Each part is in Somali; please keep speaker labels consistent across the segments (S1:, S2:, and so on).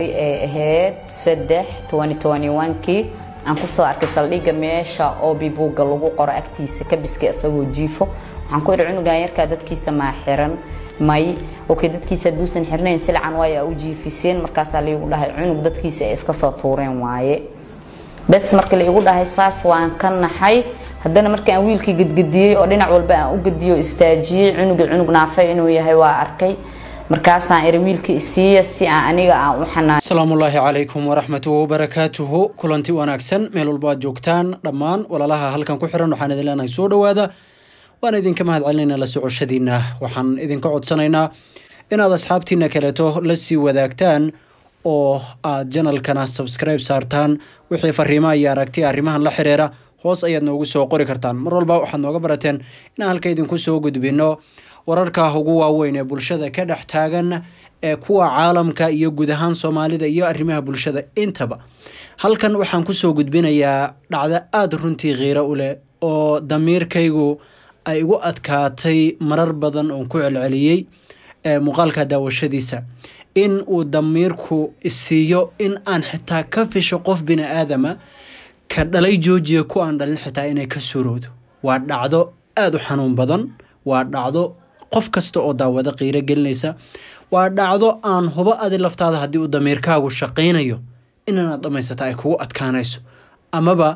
S1: ee ahayd saddex kii. Aan ku soo arkay saldhigga meesha oo bibuugga lagu qoro agtiisa kabiska isagoo jiifo. Waxaan ku idhi cunugan yarkaa dadkiisa maa xiran may. Okay dadkiisa hadduusan xirnayn silcan waaya u jiifiseen. Markaasaa laigu dhahay cunug dadkiisa ay iska soo tuureen waaye. Bes marka laigu dhahay saas waan ka naxay haddana markii wiilkii gedgediyey oo dhinac walba aan u gediyo istaajiyey. Cunugii cunug naafay inuu yahay waa arkay markaasaan iri wiilkii isiiya si aan aniga aan u xanaan
S2: asalaamullaahi calaykum waraxmatuhu wabarakaatuhu kulanti wanaagsan meel walba aad joogtaan. Dhammaan walaalaha halkan ku xiran waxaan idin leenahay soo dhowaada. Waan idinka mahad celinayna la socoshadiina waxaan idinka codsanaynaa inaad asxaabtiina kaleeto la sii wadaagtaan oo aad janalkana subscribe saartaan. Wixii fariimaha iyo aragti arrimahan la xiriira hoos ayaad noogu soo qori kartaan. Mar walba waxaad nooga barateen inaan halka idinku soo gudbino wararka ugu waaweyn ee bulshada ka dhex taagan ee kuwa caalamka iyo guud ahaan soomaalida iyo arrimaha bulshada intaba. Halkan waxaan ku soo gudbinayaa dhacdo aada runtii khiiro u leh oo damiirkaygu ay igu adkaatay marar badan oon ku celceliyey muuqaalka daawashadiisa. In uu damiirku isiiyo in aan xitaa ka fisho qof bini aadama ka dhalay joojiya ku aan dhalin xitaa inay ka suurowdo. Waa dhacdo aada u xanuun badan waa dhacdo qof kasta oo daawado qiiro gelinaysa waa dhacdo aan hubo adi laftaada haddii uu damiirkaagu shaqaynayo inaad dhammaysata ay kugu adkaanayso. Amaba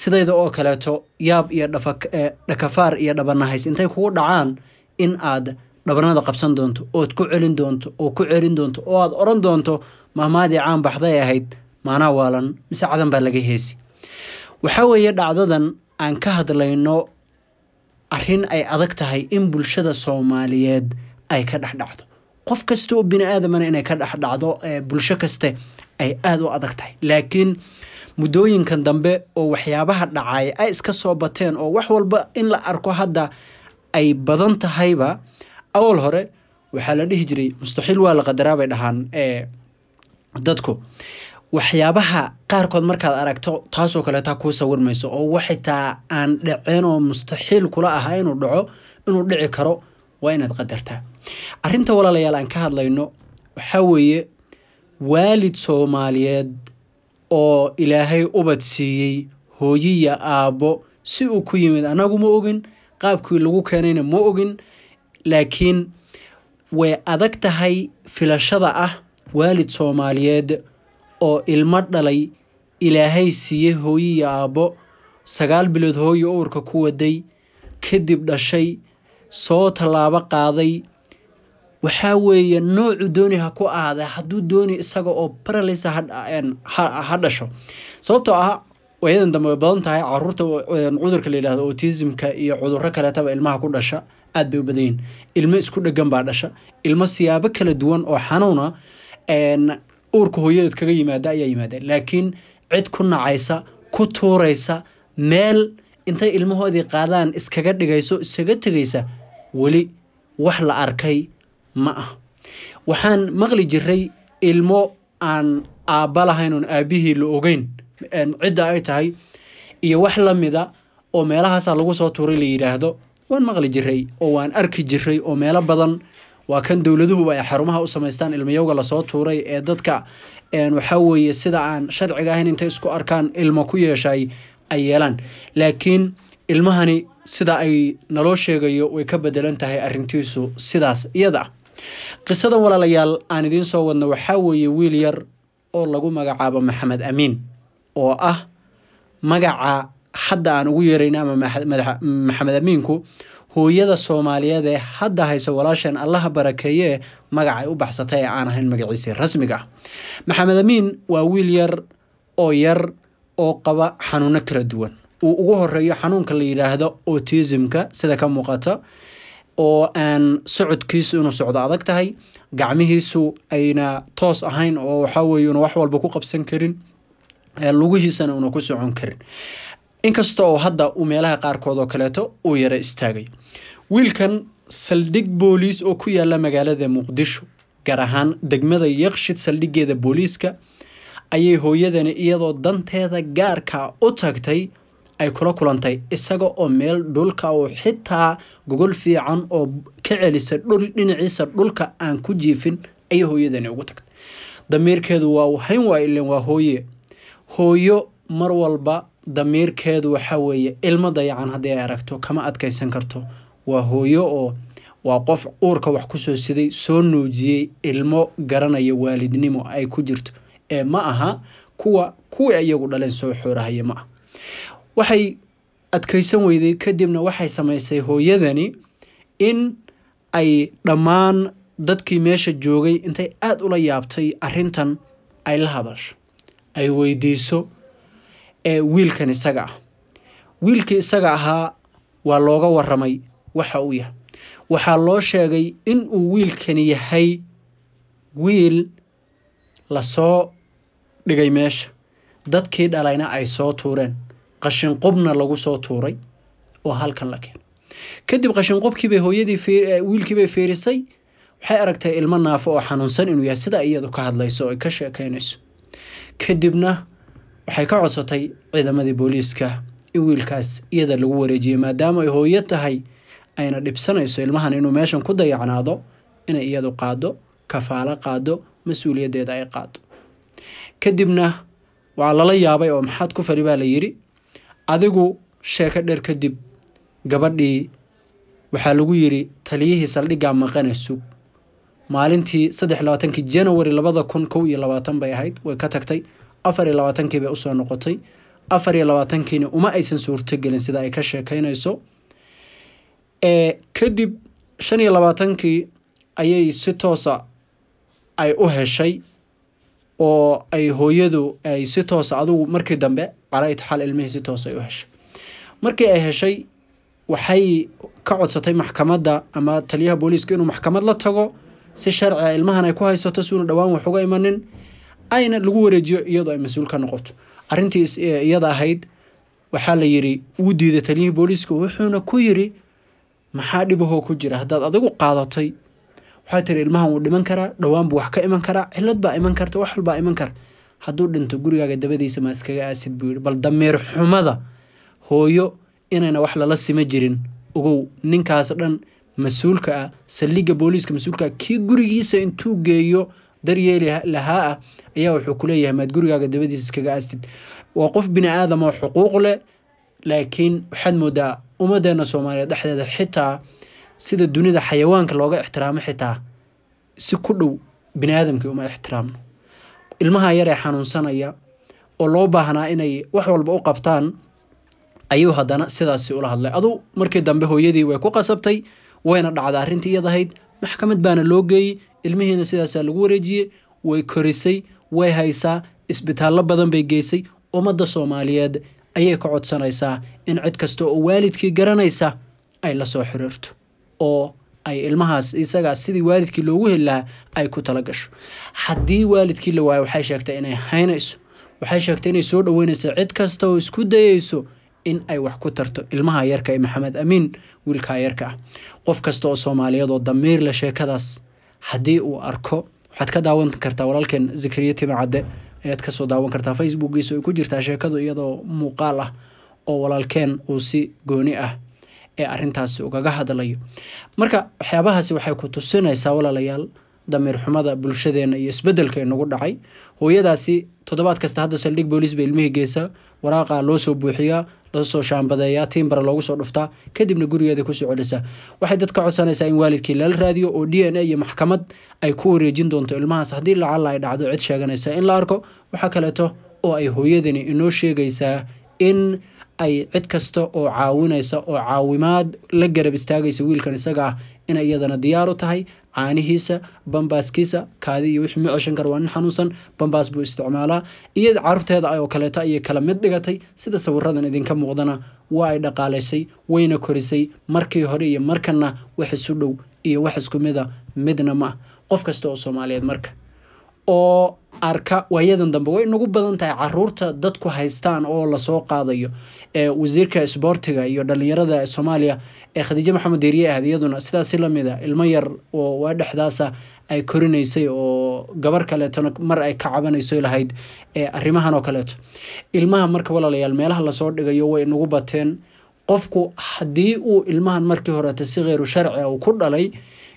S2: sidayda oo kaleeto yaab iyo dhakafaar iyo dhabanahays intay kugu dhacaan in aad dhabanada qabsan doonto ood ku celin doonto oo ku celin doonto oo aad oran doonto mahmaadii caan baxday ahayd maanaa waalan mise cadan baa laga heesi. Waxaa weeye dhacdadan aan ka hadlayno arrin ay adag tahay in bulshada soomaaliyeed ay ka dhex dhacdo. Qof kasta oo bini aadamana inay ka dhex dhacdo bulsho kaste ay aada u adag tahay. Laakiin muddooyinkan dambe oo waxyaabaha dhacay ay iska soo bateen oo wax walba in la arko hadda ay badan tahayba awal hore waxaa la dhihi jiray mustaxiil waa la qadaraa bay dhahaan dadku waxyaabaha qaarkood markaad aragto taasoo kaleetaa kuu sawirmayso oo wax xitaa aan dhaceen oo mustaxiil kula ahaa inuu dhaco inuu dhici karo waa inaad qadartaa. Arrinta walaalayaal aan ka hadlayno waxaa weeye waalid soomaaliyeed oo ilaahay ubad siiyey hooyiya aabbo si uu ku yimid anagu ma ogin qaabkii lagu keenayna ma ogin laakiin way adag tahay filashada ah waalid soomaaliyeed oo ilmo dhalay ilaahay siiyey hooyiya aabbo sagaal bilood hooyo owrka ku waday kadib dhashay soo tallaabo qaaday. Waxaa weeye noocu dooni ha ku aada hadduu dooni isaga oo baraleysa ha dhasho. Sababtoo ah waayadan dambe badan tahay carruurta cudurka la yidhahdo autismka iyo cudurro kaleetaba ilmaha ku dhasha aad bay u badan ilmo isku dhegan baa dhasha. Ilmo siyaabo kala duwan oo xanuuna uurka hooyadood kaga yimaada ayaa yimaada. Laakiin cid ku nacaysa ku tuuraysa meel intay ilmahoodii qaadaan iskaga dhigayso iskaga tegaysa weli wax la arkay ma ah waxaan maqli jiray ilmo aan aabba lahayn oon aabbihii la ogeyn. Cidda ay tahay iyo wax la mida oo meelahaasa lagu soo tuuray la yidhaahdo. Waan maqli jiray oo waan arki jiray oo meelo badan waa kan dowladuhuba ay xarumaha u samaystaan ilmayowga la soo tuuray ee dadka waxaa weeye sida aan sharciga ahayn intay isku arkaan ilmo ku yeeshay ay yeelaan. Laakiin ilmahani sida ay naloo sheegayo way ka bedelan tahay arrintiisu sidaas. Iyada qisadan walaalayaal aan idiin soo wadno waxaa weeye wiil yar oo lagu magacaabo maxamed amiin oo ah magaca hadda aan ugu yeerayno ama maxamed amiinku hooyada soomaaliyeed ee hadda haysa walaasheen allaha barakeeye magacay u baxsatay ee aan ahayn magaciisii rasmiga. Ah maxamed amiin waa wiil yar oo yar oo qaba xanuuno kala duwan. Uu ugu horeeyo xanuunka la yidhaahdo autismka sida ka muuqata oo aan socodkiisu inuu socdo adag tahay. Gacmihiisu ayna toos ahayn oo waxaa weye una wax walba ku qabsan karin lugihiisana una ku socon karin inkasta oo hadda uu meelaha qaarkood oo kaleeto uu yara istaagay. Wiilkan saldhig booliis oo ku yaalla magaalada muqdisho gaar ahaan degmada yakshid saldhigeeda booliiska ayay hooyadani iyadoo danteeda gaarka u tagtay ay kula kulantay isaga oo meel dhulka oo xitaa gogol fiican oo ka celisa dhul dhinaciisa dhulka aan ku jiifin ayay hooyadani ugu tagtay. Damiirkeedu waa hayn waa ilen waa hooye hooyo mar walba damiirkeedu waxa weeye ilmo dayacan haddii ay aragto kama adkaysan karto. Waa hooyo oo waa qof uurka wax ku soo siday soo nuujiyey ilmo garanaya waalidnimo ay ku jirto. Ee ma aha kuwa kuwii iyagu dhaleen soo xoorahaya ma ah waxay adkaysan weyday kadibna waxay samaysay hooyadani in ay dhammaan dadkii meesha joogay intay aada ula yaabtay arrintan ay la hadasho ay weydiiso ee wiilkan isaga ah. Wiilkii isaga ahaa waa looga waramay waxa uu yahay. Waxaa loo sheegay in uu wiilkani yahay wiil la soo dhigay meesha. Dadkii dhalayna ay soo tuureen. Qashinqubna lagu soo tuuray oo halkan la keenay kadib qashinqubkiibay hooyadii wiilkiibay fiirisay. Waxay aragtay ilmo naafo oo xanuunsan inuu yahay. Sida iyadu ka hadlayso oo ay ka sheekeynayso kadibna waxay ka codsatay ciidamadii booliiska in wiilkaas iyada lagu wareejiyey maadaama ay hooyo tahay ayna dhibsanayso ilmahan inuu meeshan ku dayacnaado inay iyadu qaado kafaalo qaado mas'uuliyaddeeda ay qaado kadibna waa lala yaabay oo maxaad ku fali baa la yidhi adigu sheeko dheer kadib gabadhii waxaa lagu yidhi taliyihii saldhiggaa maqane sug. Maalintii saddex labaatankii janawari labada kun kow iyo labaatan bay ahayd way ka tagtay afar iyo labaatankii bay u soo noqotay. Afar iyo labaatankiina uma aysan suurtogelin sida ay ka sheekeynayso kadib shan iyo labaatankii ayay si toosa ay u heshay oo ay hooyadu ay si toosa adugu markii dambe calaa itixaal ilmihii si toosa ay u heshay. Markii ay heshay waxay ka codsatay maxkamadda ama taliyaha booliiska inuu maxkamad la tago. Si sharciga ilmahan ay ku haysato si uuna dhowaan wax uga imanin ayna lagu wareejiyo iyadoo ay mas'uul ka noqoto. Arrintii iyada ahayd waxaa la yidhi wuu diiday taliyihii booliiska wuxuuna ku yidhi maxaa dhibahoo ku jira? Haddaad adigu qaadatay waxaa tiri ilmahan wuu dhiman karaa dhowaan wax ka iman karaa cilad baa iman karta wax walbaa iman kara hadduu dhinto gurigaaga dabadiisa ma iskaga aasid buu yidhi bal dameer xumada hooyo inayna wax lala sima jirin. Ogow ninkaas dhan mas'uulka ah saldhigga booliiska mas'uulka ah kii gurigiisa intuu geeyo daryeeli lahaa ah ayaa wuxuu ku leeyahay maad gurigaaga dabadiisa iskaga aastid waa qof bini aadam oo xuquuq leh laakiin waxaad moodaa ummaddeena soomaaliyeed dhexdeeda xitaa sida dunida xayawaanka looga ixtiraamo xitaa si ku dhow bini aadamkii uma ixtiraamno. Ilmaha yar ee xanuunsanaya oo loo baahnaa inay wax walba u qabtaan ayuu haddana sidaasi ula hadlay. Adu markii dambe hooyadii way ku qasabtay wayna dhacda arrintii iyadahayd maxkamad baana loo geeyey ilmihiina sidaasaa lagu wareejiyey way korisay way haysaa isbitaallo badan bay geysay ummadda soomaaliyeed ayay ka codsanaysaa in cid kasta oo waalidkii garanaysa ay la soo xiriirto oo ay ilmahaas isagaa sidii waalidkii loogu heli lahaa ay ku tala gasho. Haddii waalidkii la waayo waxay sheegtay inay haynayso waxay sheegtay inay soo dhoweynayso cid kasta oo isku dayayso in ay wax ku tarto ilmaha yarka ee maxamed amiin wiilkaa yarka. Ah qof kasta oo soomaaliyeed oo damiir leh sheekadaas haddii uu arko waxaad ka daawan kartaa walaalkeen zakariya timacadde ayaad ka soo daawan kartaa facebookiisa ay ku jirtaa sheekadu iyadoo muuqaal ah oo walaalkeen uu si gooni ah ee arrintaasi ugaga hadlayo. Marka waxyaabahaasi waxay ku tusinaysaa walaalayaal damiir xumada bulshadeena iyo isbeddelka inagu dhacay. Hooyadaasi toddobaad kasta hadda saldhig booliis bay ilmihii geysaa waraaqa loo soo buuxiyaa la soo shaambadeeyaa tiimbara loogu soo dhuftaa kadibna gurigeeda ku soo celisaa waxay dad ka codsanaysaa in waalidkii lala raadiyo oo d n a iyo maxkamad ay ku wareejin doonto ilmahaas. Haddii lacalla ay dhacdo cid sheeganaysa. In la arko waxaa kaleeto oo ay hooyadani inoo sheegaysaa in ay cid kasta oo caawinaysa oo caawimaad la garab istaagaysa wiilkan isaga ah inay iyadana diyaar u tahay caanihiisa bambaaskiisa kaadi iyo wixii ma ceshan kara waa nin xanuunsan bambaas buu isticmaalaa. Iyo caruurteeda oo kaleeto ayay kala mid dhigatay sida sawiradan idinka muuqdana waa ay dhaqaalaysay wayna korisay markii hore iyo markana wax isu dhow iyo wax isku mida midna ma ah. Qof kasta oo soomaaliyeed marka oo arka waayadan dambe. Way nagu badan tahay carruurta dadku haystaan oo la soo qaadayo wasiirka isboortiga iyo dhalinyarada soomaaliya ee khadiijo maxamed deeriye ahad iyaduna sidaasi lamida ilmo yar oo waa ay korinaysay oo gabar kaleetona mar ay ka cabanayso lahayd arrimahan oo kaleeto. Ilmaha marka walaalayaal meelaha la soo dhigayo way nagu bateen. Qofku haddii uu ilmahan markii horeeta si kheyru sharci uu ku dhalay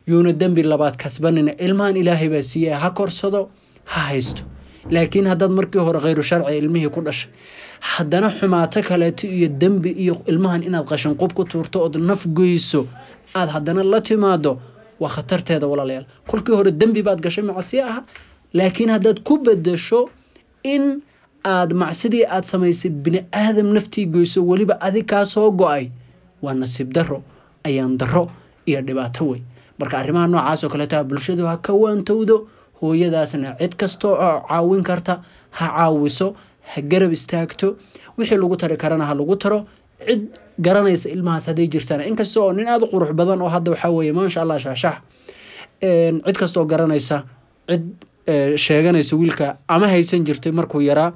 S2: yuuna dembi labaad kasbanina ilmahan ilaahay baa siiye ha korsado ha haysto. Laakiin haddaad markii hore khayru sharci ilmihii ku dhashay haddana xumaato kaleeto iyo dembi iyo ilmahan inaad qashin qub ku tuurto ood naf goyso aada haddana la timaado waa khatarteeda walaalayaal. Kolkii hore dembi baad gashay macsiyo aha laakiin haddaad ku bedesho in aad macsidii aad samaysay bini aadam naftii goyso weliba adig kaa soo go'ay waa nasiib daro ayaan daro iyo dhibaato wey marka arrimaha noocaas oo kaleeta bulshadu ha ka waantowdo hooyadaasna cid kastoo caawin karta ha caawiso ha garab istaagto. Wixii lagu tari karana ha lagu taro cid garanaysa ilmahaas hadday jirtaan. Inkasta oo nin aada u qurux badan oo hadda waxaa weeye maasha allah shaashax cid kastaoo garanaysa cid sheeganaysa wiilka ama haysan jirtay markuu yaraa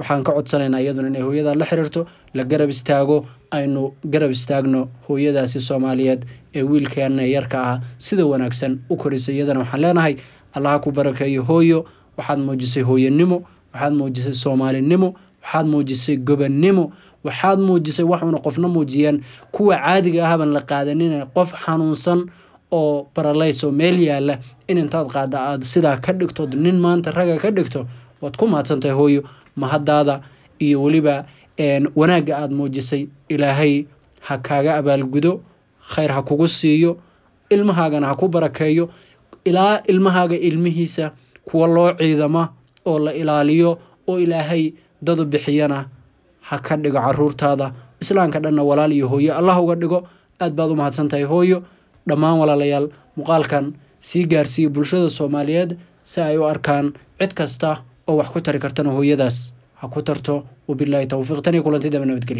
S2: waxaan ka codsanaynaa iyaduna inay hooyadaa la xiriirto la garab istaago aynu garab istaagno hooyadaasi soomaaliyeed ee wiilkeena yarka ah sida wanaagsan u korisay iyadana waxaan leenahay allaha ku barakeeyo hooyo waxaad muujisay hooyanimo waxaad muujisay soomaalinimo waxaad muujisay gobannimo waxaad muujisay waxuuna qofna muujiyeen. Kuwa caadiga ahban la qaadanin qof xanuunsan oo baralays oo meel yaalla in intaad qaada aad sidaa ka dhigtood nin maanta raga ka dhigto waad ku mahadsantahay hooyo mahadaada iyo weliba wanaagga aada muujisay ilaahay ha kaaga abaalgudo khayr ha kugu siiyo ilmahaagana ha ku barakeeyo ilaa ilmahaaga ilmihiisa kuwa loo ciidama oo la ilaaliyo oo ilaahay dadu bixiyana ha ka dhigo caruurtaada. Islaamka dhanna walaal iyo hooyo allah uga dhigo aad baad u mahadsantahay hooyo. Dhammaan walaalayaal muuqaalkan sii gaarsiiya bulshada soomaaliyeed si ay u arkaan cid kasta oo wax ku tari kartana hooyadaas. Ha ku tarto wabilaahi towfiiq tan iyo kulanti daba nabadgelyo